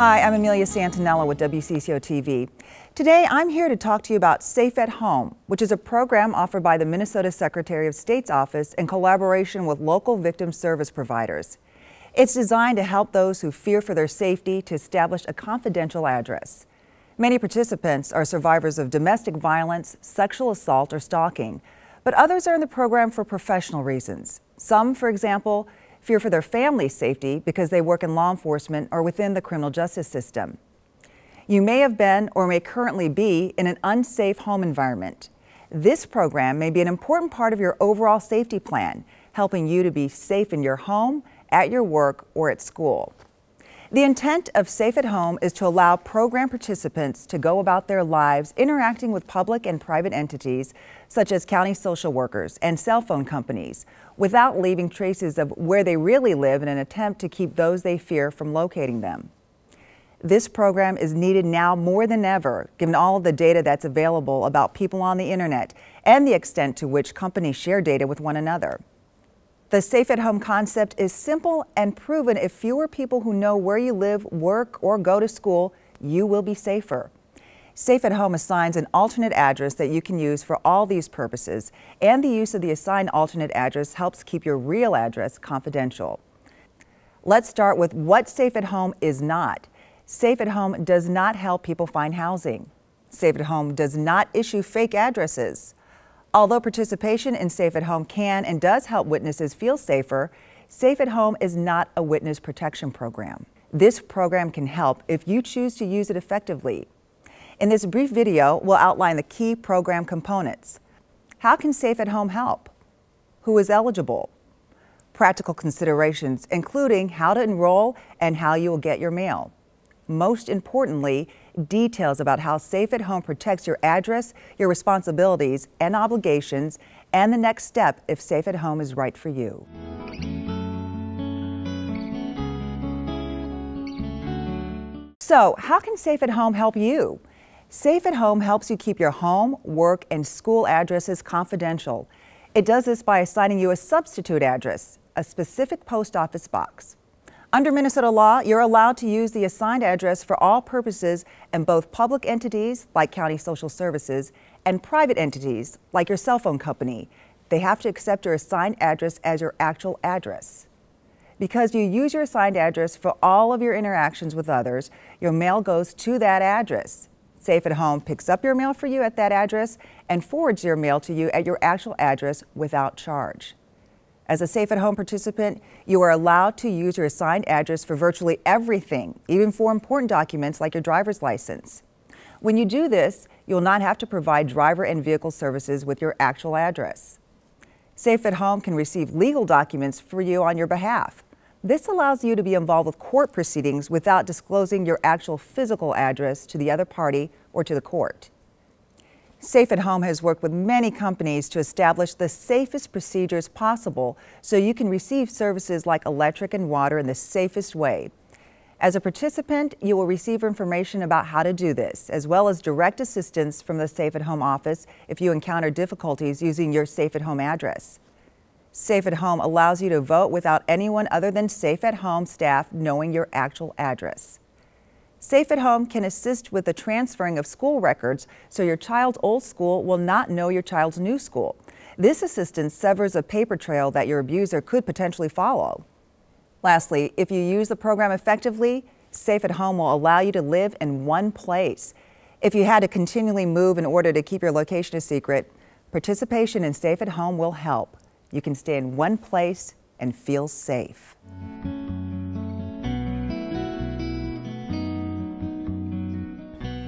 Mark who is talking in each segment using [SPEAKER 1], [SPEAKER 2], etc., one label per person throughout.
[SPEAKER 1] Hi, I'm Amelia Santaniello with WCCO TV. Today, I'm here to talk to you about Safe at Home, which is a program offered by the Minnesota Secretary of State's office in collaboration with local victim service providers. It's designed to help those who fear for their safety to establish a confidential address. Many participants are survivors of domestic violence, sexual assault, or stalking, but others are in the program for professional reasons. Some, for example, fear for their family's safety because they work in law enforcement or within the criminal justice system. You may have been or may currently be in an unsafe home environment. This program may be an important part of your overall safety plan, helping you to be safe in your home, at your work, or at school. The intent of Safe at Home is to allow program participants to go about their lives interacting with public and private entities such as county social workers and cell phone companies without leaving traces of where they really live in an attempt to keep those they fear from locating them. This program is needed now more than ever, given all of the data that's available about people on the internet and the extent to which companies share data with one another. The safe at home concept is simple and proven if fewer people who know where you live, work, or go to school, you will be safer. Safe at Home assigns an alternate address that you can use for all these purposes, and the use of the assigned alternate address helps keep your real address confidential. Let's start with what Safe at Home is not. Safe at Home does not help people find housing. Safe at Home does not issue fake addresses. Although participation in Safe at Home can and does help witnesses feel safer, Safe at Home is not a witness protection program. This program can help if you choose to use it effectively. In this brief video, we'll outline the key program components. How can Safe at Home help? Who is eligible? Practical considerations, including how to enroll and how you will get your mail. Most importantly, details about how Safe at Home protects your address, your responsibilities and obligations, and the next step if Safe at Home is right for you. So, how can Safe at Home help you? Safe at Home helps you keep your home, work, and school addresses confidential. It does this by assigning you a substitute address, a specific post office box. Under Minnesota law, you're allowed to use the assigned address for all purposes and both public entities, like county social services, and private entities, like your cell phone company. They have to accept your assigned address as your actual address. Because you use your assigned address for all of your interactions with others, your mail goes to that address. Safe at Home picks up your mail for you at that address and forwards your mail to you at your actual address without charge. As a Safe at Home participant, you are allowed to use your assigned address for virtually everything, even for important documents like your driver's license. When you do this, you will not have to provide driver and vehicle services with your actual address. Safe at Home can receive legal documents for you on your behalf. This allows you to be involved with court proceedings without disclosing your actual physical address to the other party or to the court. Safe at Home has worked with many companies to establish the safest procedures possible so you can receive services like electric and water in the safest way. As a participant, you will receive information about how to do this, as well as direct assistance from the Safe at Home office if you encounter difficulties using your Safe at Home address. Safe at Home allows you to vote without anyone other than Safe at Home staff knowing your actual address. Safe at Home can assist with the transferring of school records so your child's old school will not know your child's new school. This assistance severs a paper trail that your abuser could potentially follow. Lastly, if you use the program effectively, Safe at Home will allow you to live in one place. If you had to continually move in order to keep your location a secret, participation in Safe at Home will help. You can stay in one place and feel safe.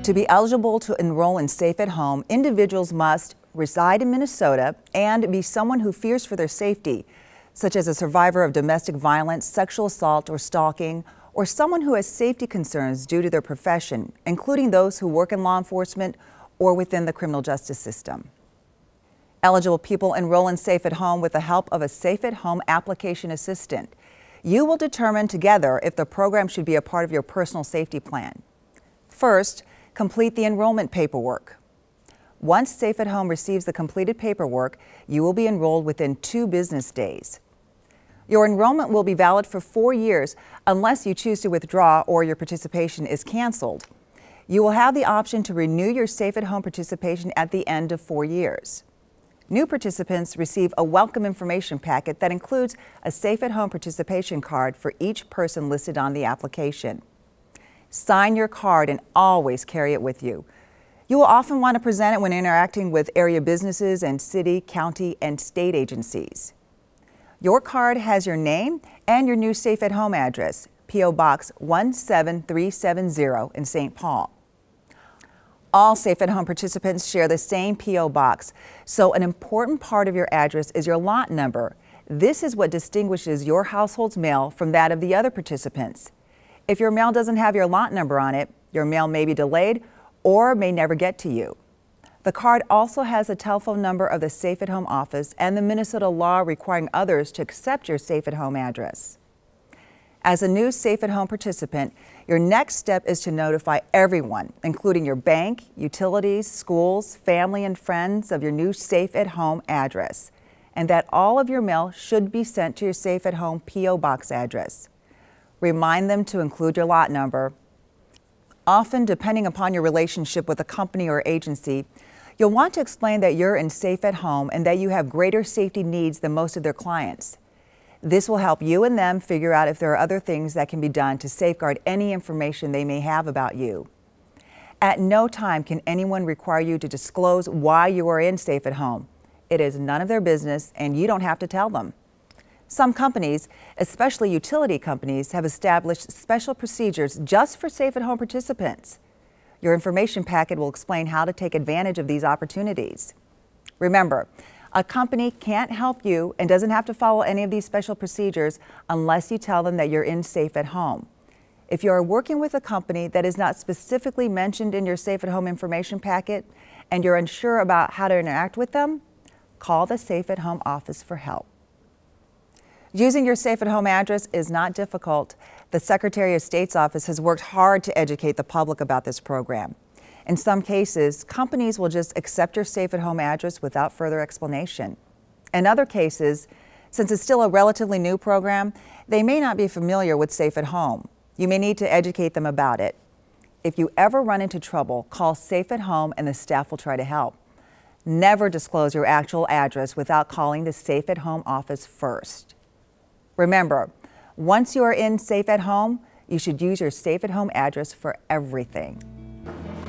[SPEAKER 1] To be eligible to enroll in Safe at Home, individuals must reside in Minnesota and be someone who fears for their safety, such as a survivor of domestic violence, sexual assault, or stalking, or someone who has safety concerns due to their profession, including those who work in law enforcement or within the criminal justice system. Eligible people enroll in Safe at Home with the help of a Safe at Home application assistant. You will determine together if the program should be a part of your personal safety plan. First, complete the enrollment paperwork. Once Safe at Home receives the completed paperwork, you will be enrolled within two business days. Your enrollment will be valid for four years unless you choose to withdraw or your participation is canceled. You will have the option to renew your Safe at Home participation at the end of four years. New participants receive a welcome information packet that includes a Safe at Home participation card for each person listed on the application. Sign your card and always carry it with you. You will often want to present it when interacting with area businesses and city, county, and state agencies. Your card has your name and your new Safe at Home address, P.O. Box 17370 in St. Paul. All Safe at Home participants share the same P.O. box, so an important part of your address is your lot number. This is what distinguishes your household's mail from that of the other participants. If your mail doesn't have your lot number on it, your mail may be delayed or may never get to you. The card also has a telephone number of the Safe at Home office and the Minnesota law requiring others to accept your Safe at Home address. As a new Safe at Home participant, your next step is to notify everyone, including your bank, utilities, schools, family, and friends of your new Safe at Home address, and that all of your mail should be sent to your Safe at Home P.O. Box address. Remind them to include your lot number. Often, depending upon your relationship with a company or agency, you'll want to explain that you're in Safe at Home and that you have greater safety needs than most of their clients. This will help you and them figure out if there are other things that can be done to safeguard any information they may have about you. At no time can anyone require you to disclose why you are in Safe at Home. It is none of their business and you don't have to tell them. Some companies, especially utility companies, have established special procedures just for Safe at Home participants. Your information packet will explain how to take advantage of these opportunities. Remember, a company can't help you and doesn't have to follow any of these special procedures unless you tell them that you're in Safe at Home. If you are working with a company that is not specifically mentioned in your Safe at Home information packet and you're unsure about how to interact with them, call the Safe at Home office for help. Using your Safe at Home address is not difficult. The Secretary of State's office has worked hard to educate the public about this program. In some cases, companies will just accept your safe at home address without further explanation. In other cases, since it's still a relatively new program, they may not be familiar with Safe at Home. You may need to educate them about it. If you ever run into trouble, call Safe at Home and the staff will try to help. Never disclose your actual address without calling the Safe at Home office first. Remember, once you are in Safe at Home, you should use your Safe at Home address for everything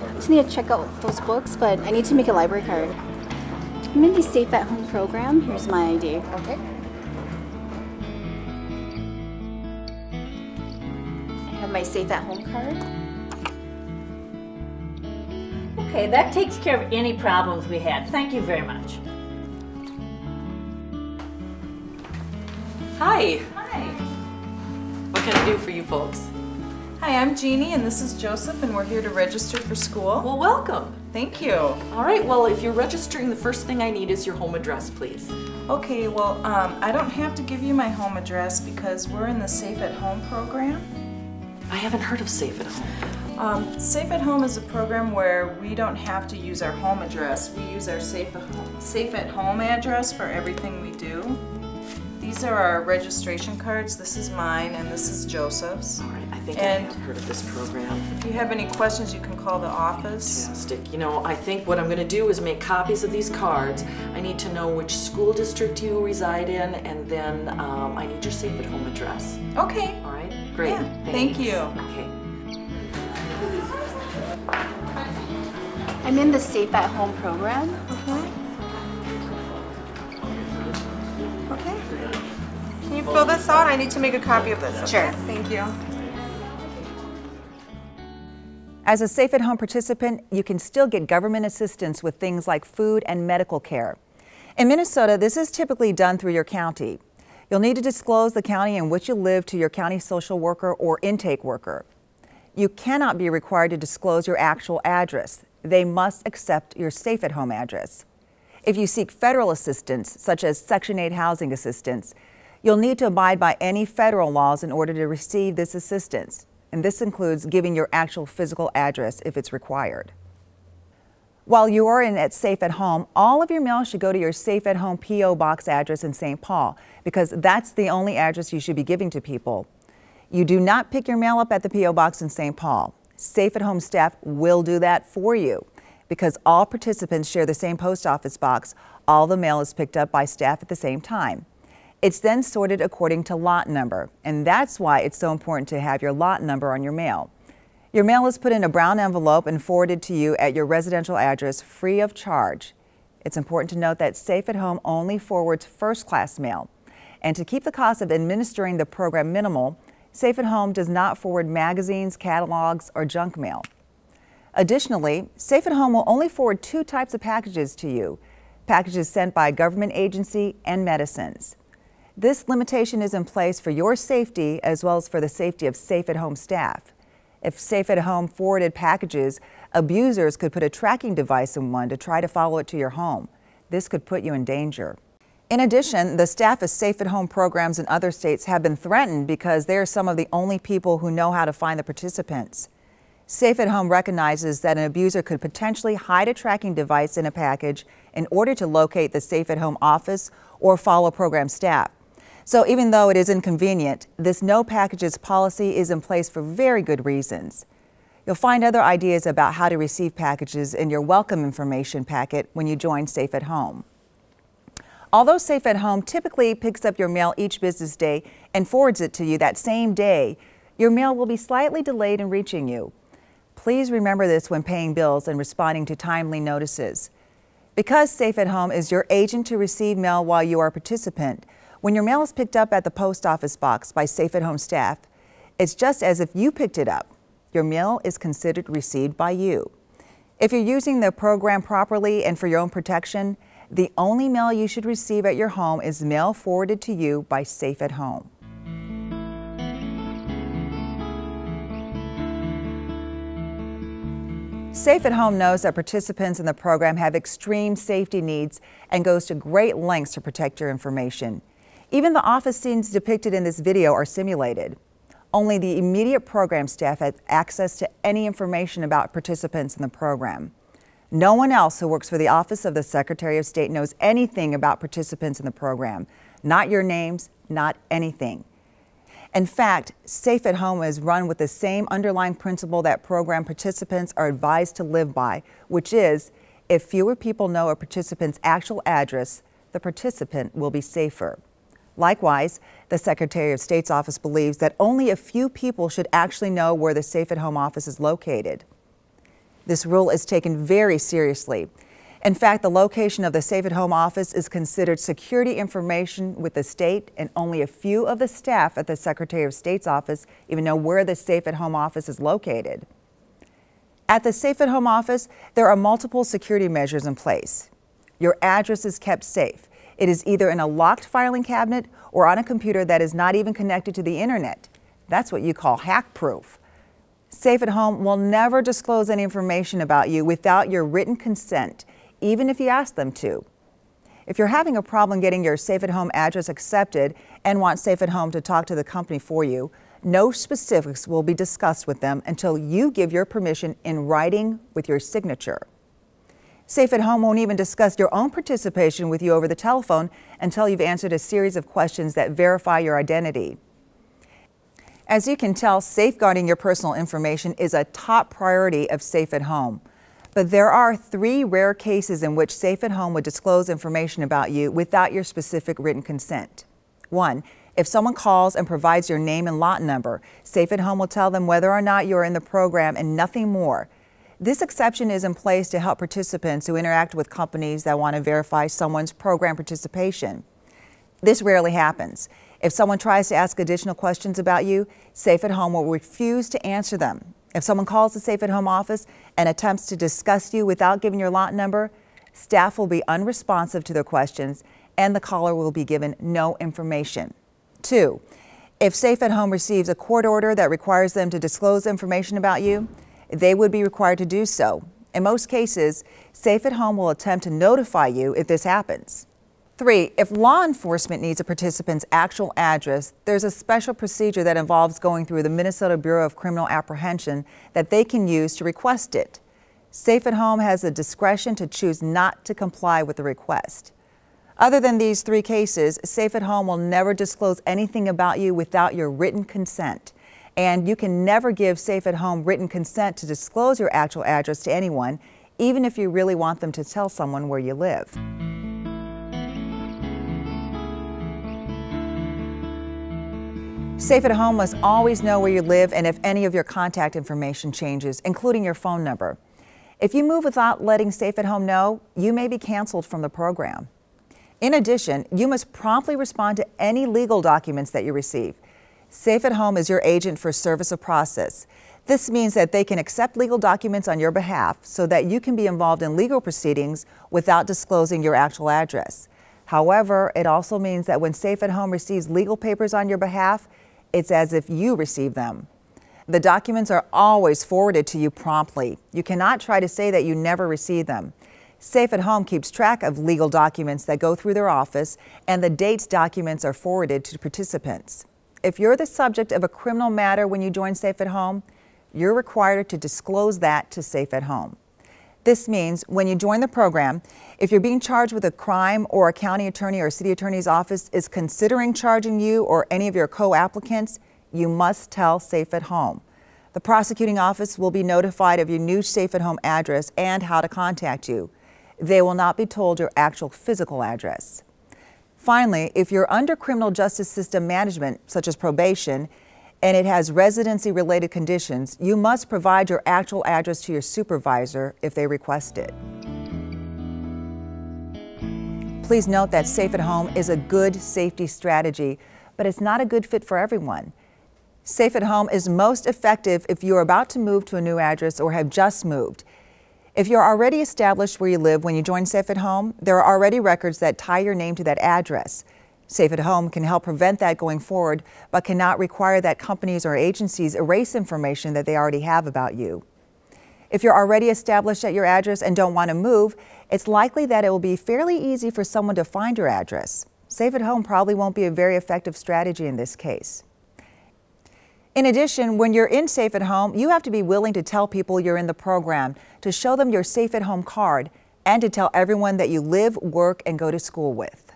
[SPEAKER 1] I
[SPEAKER 2] just need to check out those books, but I need to make a library card. I'm in the Safe at Home program. Here's my ID. Okay. I have my Safe at Home card.
[SPEAKER 3] Okay, that takes care of any problems we had. Thank you very much.
[SPEAKER 4] Hi.
[SPEAKER 3] Hi.
[SPEAKER 4] What can I do for you folks?
[SPEAKER 5] Hi, I'm Jeannie and this is Joseph and we're here to register for school.
[SPEAKER 4] Well, welcome.
[SPEAKER 5] Thank you.
[SPEAKER 4] All right, well, if you're registering, the first thing I need is your home address, please.
[SPEAKER 5] Okay, well, um, I don't have to give you my home address because we're in the Safe at Home program.
[SPEAKER 4] I haven't heard of Safe at Home.
[SPEAKER 5] Um, Safe at Home is a program where we don't have to use our home address. We use our Safe at Home, Safe at Home address for everything we do. These are our registration cards. This is mine and this is Joseph's.
[SPEAKER 4] All right, I think
[SPEAKER 5] And-
[SPEAKER 4] I have heard of this program.
[SPEAKER 5] If you have any questions, you can call the office.
[SPEAKER 4] Fantastic. You know, I think what I'm going to do is make copies of these cards. I need to know which school district you reside in, and then um, I need your safe at home address.
[SPEAKER 5] Okay.
[SPEAKER 4] All right? Great.
[SPEAKER 5] Yeah, thank you.
[SPEAKER 4] Okay.
[SPEAKER 2] I'm in the Safe at Home program.
[SPEAKER 5] Okay. Okay. You fill this out? I need to make a copy of this.
[SPEAKER 2] Sure.
[SPEAKER 5] Okay? Thank you.
[SPEAKER 1] As a Safe at Home participant, you can still get government assistance with things like food and medical care. In Minnesota, this is typically done through your county. You'll need to disclose the county in which you live to your county social worker or intake worker. You cannot be required to disclose your actual address. They must accept your Safe at Home address. If you seek federal assistance, such as Section 8 housing assistance, you'll need to abide by any federal laws in order to receive this assistance, and this includes giving your actual physical address if it's required. While you are in at Safe at Home, all of your mail should go to your Safe at Home P.O. Box address in St. Paul because that's the only address you should be giving to people. You do not pick your mail up at the P.O. Box in St. Paul. Safe at Home staff will do that for you. Because all participants share the same post office box, all the mail is picked up by staff at the same time. It's then sorted according to lot number, and that's why it's so important to have your lot number on your mail. Your mail is put in a brown envelope and forwarded to you at your residential address free of charge. It's important to note that Safe at Home only forwards first class mail. And to keep the cost of administering the program minimal, Safe at Home does not forward magazines, catalogs, or junk mail. Additionally, Safe at Home will only forward two types of packages to you packages sent by government agency and medicines. This limitation is in place for your safety as well as for the safety of Safe at Home staff. If Safe at Home forwarded packages, abusers could put a tracking device in one to try to follow it to your home. This could put you in danger. In addition, the staff of Safe at Home programs in other states have been threatened because they are some of the only people who know how to find the participants. Safe at Home recognizes that an abuser could potentially hide a tracking device in a package in order to locate the Safe at Home office or follow program staff. So even though it is inconvenient, this no packages policy is in place for very good reasons. You'll find other ideas about how to receive packages in your welcome information packet when you join Safe at Home. Although Safe at Home typically picks up your mail each business day and forwards it to you that same day, your mail will be slightly delayed in reaching you. Please remember this when paying bills and responding to timely notices. Because Safe at Home is your agent to receive mail while you are a participant, when your mail is picked up at the post office box by Safe at Home staff, it's just as if you picked it up. Your mail is considered received by you. If you're using the program properly and for your own protection, the only mail you should receive at your home is mail forwarded to you by Safe at Home. Safe at Home knows that participants in the program have extreme safety needs and goes to great lengths to protect your information. Even the office scenes depicted in this video are simulated. Only the immediate program staff have access to any information about participants in the program. No one else who works for the Office of the Secretary of State knows anything about participants in the program. Not your names, not anything. In fact, Safe at Home is run with the same underlying principle that program participants are advised to live by, which is if fewer people know a participant's actual address, the participant will be safer. Likewise, the Secretary of State's office believes that only a few people should actually know where the Safe at Home office is located. This rule is taken very seriously. In fact, the location of the Safe at Home office is considered security information with the state, and only a few of the staff at the Secretary of State's office even know where the Safe at Home office is located. At the Safe at Home office, there are multiple security measures in place. Your address is kept safe. It is either in a locked filing cabinet or on a computer that is not even connected to the internet. That's what you call hack proof. Safe at Home will never disclose any information about you without your written consent, even if you ask them to. If you're having a problem getting your Safe at Home address accepted and want Safe at Home to talk to the company for you, no specifics will be discussed with them until you give your permission in writing with your signature. Safe at Home won't even discuss your own participation with you over the telephone until you've answered a series of questions that verify your identity. As you can tell, safeguarding your personal information is a top priority of Safe at Home. But there are three rare cases in which Safe at Home would disclose information about you without your specific written consent. One, if someone calls and provides your name and lot number, Safe at Home will tell them whether or not you are in the program and nothing more. This exception is in place to help participants who interact with companies that want to verify someone's program participation. This rarely happens. If someone tries to ask additional questions about you, Safe at Home will refuse to answer them. If someone calls the Safe at Home office and attempts to discuss you without giving your lot number, staff will be unresponsive to their questions and the caller will be given no information. Two, if Safe at Home receives a court order that requires them to disclose information about you, they would be required to do so. In most cases, Safe at Home will attempt to notify you if this happens. Three, if law enforcement needs a participant's actual address, there's a special procedure that involves going through the Minnesota Bureau of Criminal Apprehension that they can use to request it. Safe at Home has the discretion to choose not to comply with the request. Other than these three cases, Safe at Home will never disclose anything about you without your written consent. And you can never give Safe at Home written consent to disclose your actual address to anyone, even if you really want them to tell someone where you live. Safe at Home must always know where you live and if any of your contact information changes, including your phone number. If you move without letting Safe at Home know, you may be canceled from the program. In addition, you must promptly respond to any legal documents that you receive. Safe at Home is your agent for service of process. This means that they can accept legal documents on your behalf so that you can be involved in legal proceedings without disclosing your actual address. However, it also means that when Safe at Home receives legal papers on your behalf, it's as if you receive them. The documents are always forwarded to you promptly. You cannot try to say that you never received them. Safe at Home keeps track of legal documents that go through their office, and the dates documents are forwarded to participants. If you're the subject of a criminal matter when you join Safe at Home, you're required to disclose that to Safe at Home. This means when you join the program, if you're being charged with a crime or a county attorney or city attorney's office is considering charging you or any of your co-applicants, you must tell Safe at Home. The prosecuting office will be notified of your new Safe at Home address and how to contact you. They will not be told your actual physical address. Finally, if you're under criminal justice system management, such as probation, and it has residency related conditions, you must provide your actual address to your supervisor if they request it. Please note that Safe at Home is a good safety strategy, but it's not a good fit for everyone. Safe at Home is most effective if you're about to move to a new address or have just moved. If you're already established where you live when you join Safe at Home, there are already records that tie your name to that address. Safe at Home can help prevent that going forward, but cannot require that companies or agencies erase information that they already have about you. If you're already established at your address and don't want to move, it's likely that it will be fairly easy for someone to find your address. Safe at Home probably won't be a very effective strategy in this case. In addition, when you're in Safe at Home, you have to be willing to tell people you're in the program, to show them your Safe at Home card, and to tell everyone that you live, work, and go to school with.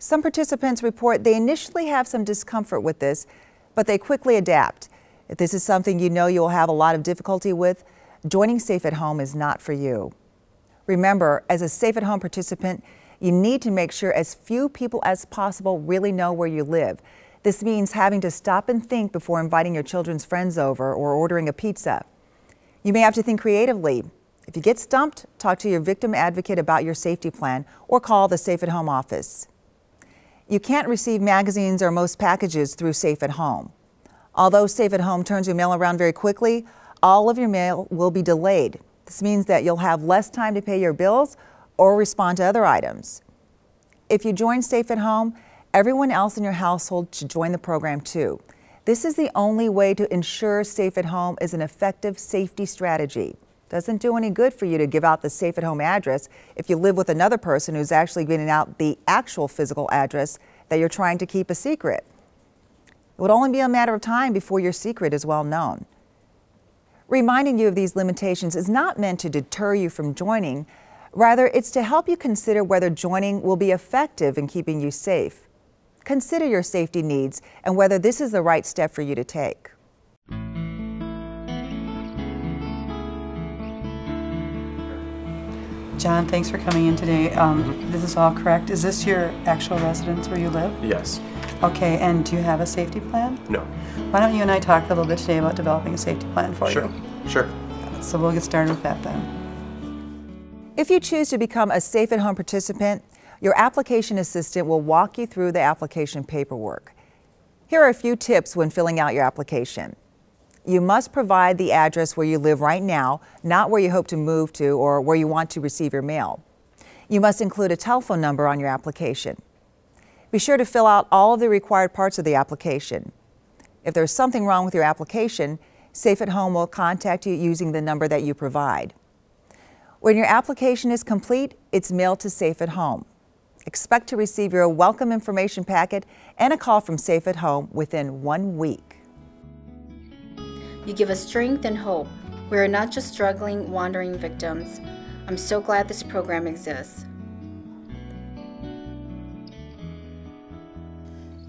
[SPEAKER 1] Some participants report they initially have some discomfort with this, but they quickly adapt. If this is something you know you'll have a lot of difficulty with, joining Safe at Home is not for you. Remember, as a Safe at Home participant, you need to make sure as few people as possible really know where you live. This means having to stop and think before inviting your children's friends over or ordering a pizza. You may have to think creatively. If you get stumped, talk to your victim advocate about your safety plan or call the Safe at Home office. You can't receive magazines or most packages through Safe at Home. Although Safe at Home turns your mail around very quickly, all of your mail will be delayed. This means that you'll have less time to pay your bills or respond to other items. If you join Safe at Home, Everyone else in your household should join the program too. This is the only way to ensure Safe at Home is an effective safety strategy. Doesn't do any good for you to give out the Safe at Home address if you live with another person who's actually giving out the actual physical address that you're trying to keep a secret. It would only be a matter of time before your secret is well known. Reminding you of these limitations is not meant to deter you from joining. Rather, it's to help you consider whether joining will be effective in keeping you safe. Consider your safety needs and whether this is the right step for you to take.
[SPEAKER 6] John, thanks for coming in today. Um, this is all correct. Is this your actual residence where you live?
[SPEAKER 7] Yes.
[SPEAKER 6] Okay, and do you have a safety plan?
[SPEAKER 7] No.
[SPEAKER 6] Why don't you and I talk a little bit today about developing a safety plan for
[SPEAKER 7] Sure.
[SPEAKER 6] you? Sure.
[SPEAKER 7] Sure.
[SPEAKER 6] So we'll get started with that then.
[SPEAKER 1] If you choose to become a Safe at Home participant, your application assistant will walk you through the application paperwork. Here are a few tips when filling out your application. You must provide the address where you live right now, not where you hope to move to or where you want to receive your mail. You must include a telephone number on your application. Be sure to fill out all of the required parts of the application. If there's something wrong with your application, Safe at Home will contact you using the number that you provide. When your application is complete, it's mailed to Safe at Home. Expect to receive your welcome information packet and a call from Safe at Home within one week.
[SPEAKER 2] You give us strength and hope. We are not just struggling, wandering victims. I'm so glad this program exists.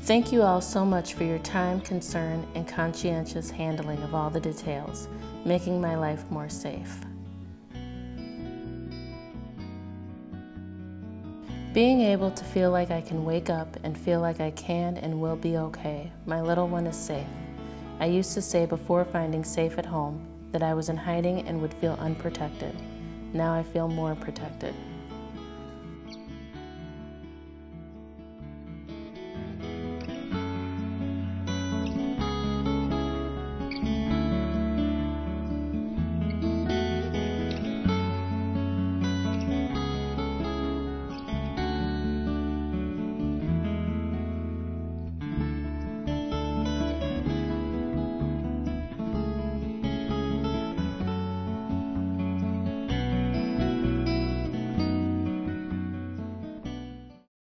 [SPEAKER 7] Thank you all so much for your time, concern, and conscientious handling of all the details, making my life more safe. Being able to feel like I can wake up and feel like I can and will be okay. My little one is safe. I used to say before finding safe at home that I was in hiding and would feel unprotected. Now I feel more protected.